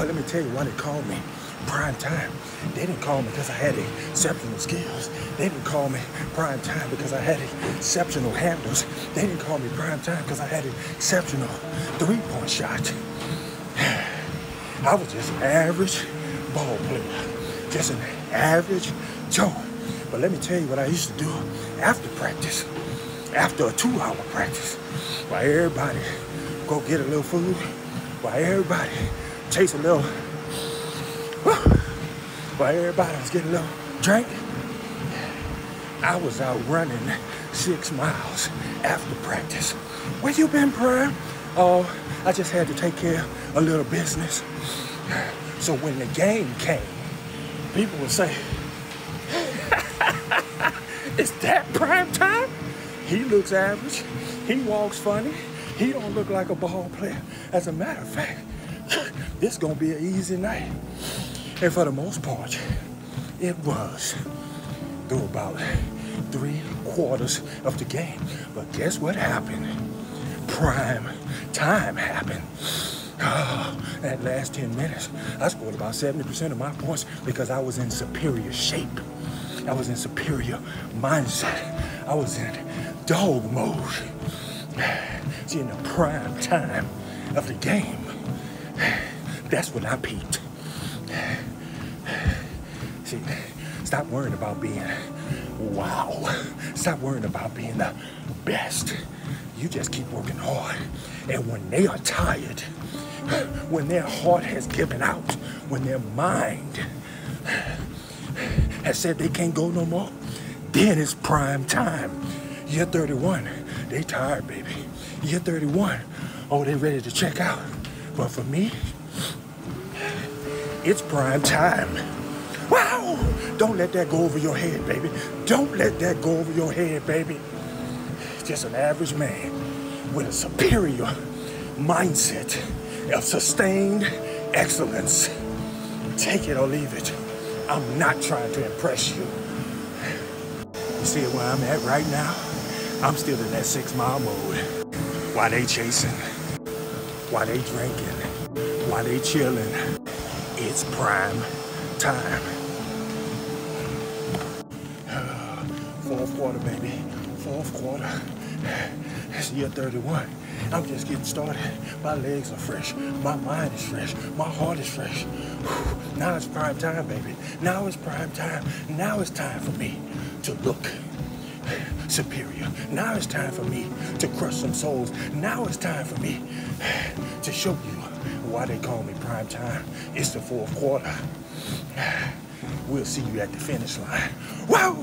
But let me tell you why they called me prime time. They didn't call me because I had exceptional skills. They didn't call me prime time because I had exceptional handles. They didn't call me prime time because I had exceptional three-point shot. I was just average ball player, just an average Joe. But let me tell you what I used to do after practice, after a two-hour practice, while everybody go get a little food, while everybody chase a little, while everybody was getting little drink, I was out running six miles after practice. Where you been, Prime? Oh, I just had to take care of a little business. So when the game came, people would say, is that prime time? He looks average. He walks funny. He don't look like a ball player. As a matter of fact, this gonna be an easy night. And for the most part, it was through about three quarters of the game. But guess what happened? Prime time happened. Oh, that last 10 minutes, I scored about 70% of my points because I was in superior shape. I was in superior mindset. I was in dog mode. See, in the prime time of the game, that's when I peaked. See, stop worrying about being wow. Stop worrying about being the best. You just keep working hard. And when they are tired, when their heart has given out, when their mind has said they can't go no more, then it's prime time. You're 31, they tired, baby. You're 31, oh, they ready to check out. But for me, it's prime time. Wow! Don't let that go over your head, baby. Don't let that go over your head, baby. Just an average man with a superior mindset of sustained excellence. Take it or leave it. I'm not trying to impress you. You see where I'm at right now? I'm still in that six mile mode. Why they chasing, Why they drinking, Why they chilling, it's prime time. Fourth quarter, baby. Fourth quarter. It's year 31. I'm just getting started. My legs are fresh. My mind is fresh. My heart is fresh. Now it's prime time, baby. Now it's prime time. Now it's time for me to look superior. Now it's time for me to crush some souls. Now it's time for me to show you why they call me prime time. It's the fourth quarter. We'll see you at the finish line. Wow!